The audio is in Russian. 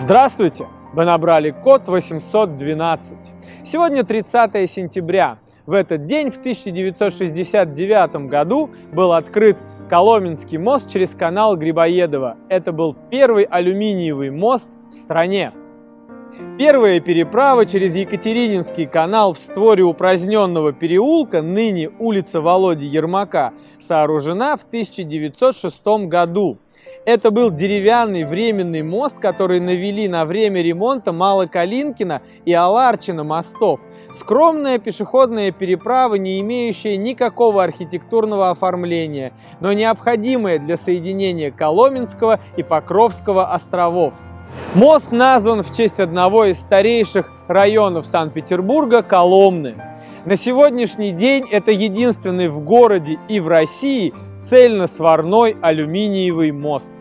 Здравствуйте! Вы набрали код 812. Сегодня 30 сентября. В этот день в 1969 году был открыт Коломенский мост через канал Грибоедова. Это был первый алюминиевый мост в стране. Первая переправа через Екатерининский канал в створе упраздненного переулка, ныне улица Володи Ермака, сооружена в 1906 году. Это был деревянный временный мост, который навели на время ремонта Малокалинкина и Аларчина мостов. Скромная пешеходная переправа, не имеющая никакого архитектурного оформления, но необходимая для соединения Коломенского и Покровского островов. Мост назван в честь одного из старейших районов Санкт-Петербурга – Коломны. На сегодняшний день это единственный в городе и в России цельносварной алюминиевый мост.